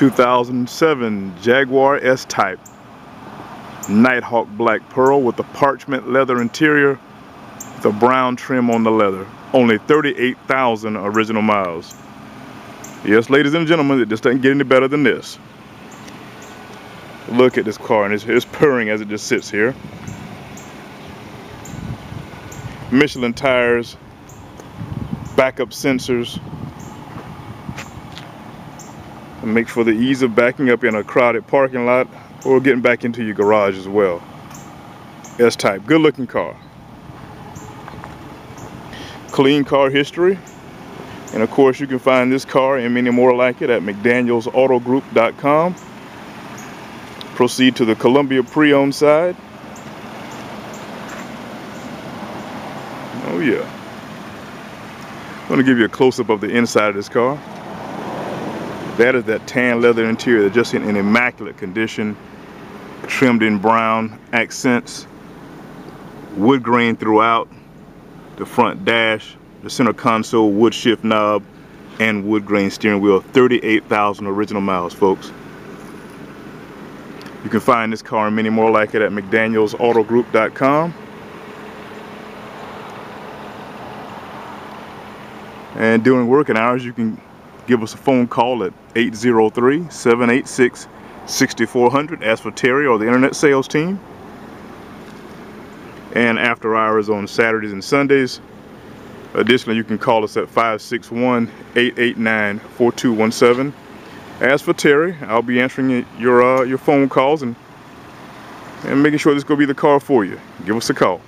2007 Jaguar S-Type Nighthawk Black Pearl with the parchment leather interior the brown trim on the leather. Only 38,000 original miles. Yes, ladies and gentlemen, it just doesn't get any better than this. Look at this car and it's, it's purring as it just sits here. Michelin tires, backup sensors, make for the ease of backing up in a crowded parking lot or getting back into your garage as well. S-Type, good looking car. Clean car history. And of course you can find this car and many more like it at McDanielsAutoGroup.com. Proceed to the Columbia pre-owned side. Oh yeah. I'm going to give you a close-up of the inside of this car. That is that tan leather interior, just in, in immaculate condition, trimmed in brown accents, wood grain throughout, the front dash, the center console, wood shift knob, and wood grain steering wheel. 38,000 original miles, folks. You can find this car and many more like it at McDanielsAutoGroup.com. And during working hours, you can give us a phone call at 803-786-6400. Ask for Terry or the internet sales team. And after hours on Saturdays and Sundays. Additionally, you can call us at 561-889-4217. Ask for Terry. I'll be answering your uh, your phone calls and and making sure this is going to be the car for you. Give us a call.